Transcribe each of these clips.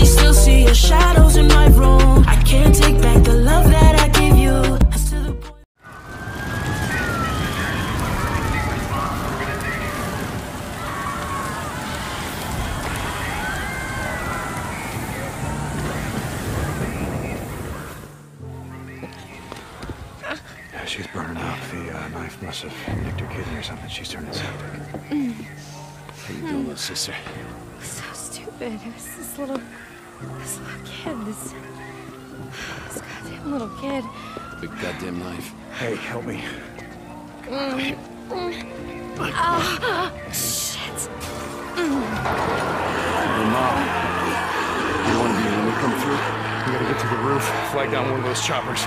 I still see your shadows in my room. I can't take back the love that I gave you. She's burning out. The uh, knife must have nicked her kidney or something. She's turning septic. How you doing, little sister? So stupid. It was this little, this little kid. This, this goddamn little kid. Big goddamn knife. Hey, help me. Oh Shit. Hey, Mom. You want to be when we come through? We gotta get to the roof, flag down one of those choppers.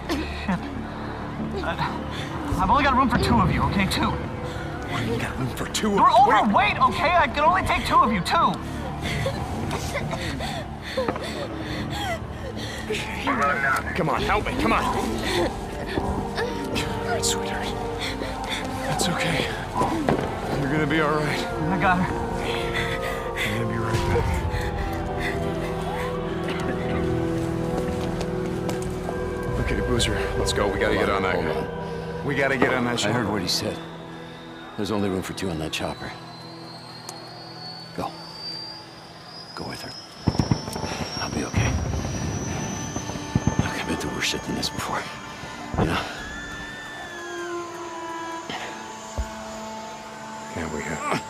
I've only got room for two of you, okay? Two. you got room for two You're of Wait, overweight, okay? I can only take two of you, two. Come on, help me, come on. All right, sweetheart. That's okay. You're gonna be all right. I got her. Back. Okay, Boozer, let's go. We gotta get on that. Hold on. We gotta get on that I heard what he said. There's only room for two on that chopper. Go. Go with her. I'll be okay. Look, I've been through worse shit than this before. You know? Yeah, we have.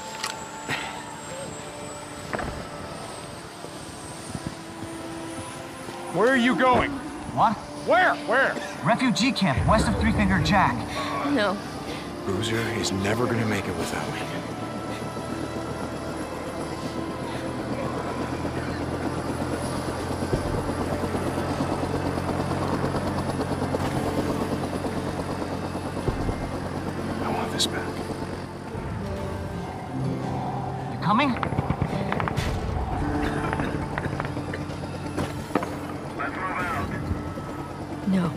Where are you going? What? Where? Where? Refugee camp west of Three Finger Jack. No. Boozer is never gonna make it without me. I want this back. You coming? No.